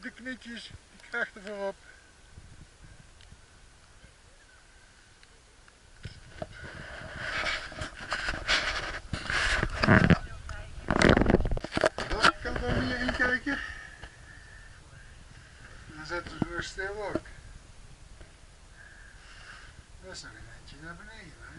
knietjes, die krachten voorop. Dat kan er hier in kijken. Dan zetten we weer stil ook. Dat is nog een eentje naar beneden, hè?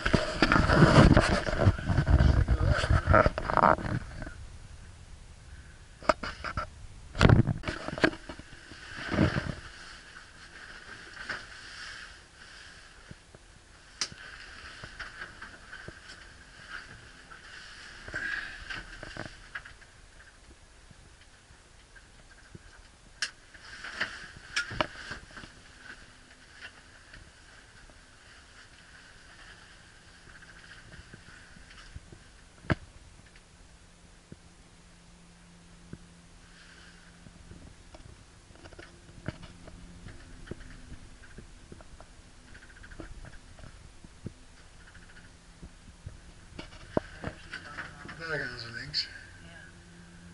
daar gaan ze links. Ja.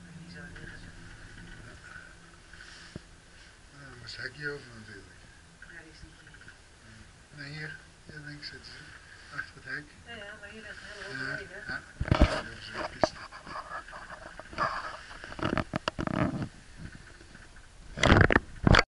En die zouden zo. Ja. Nou, dan moest het hekje over natuurlijk. Ja, die is niet hier. Nee, hier. Hier links zitten ze. Achter het hek. Ja, ja maar hier ligt het heel hoog. Ja. ja.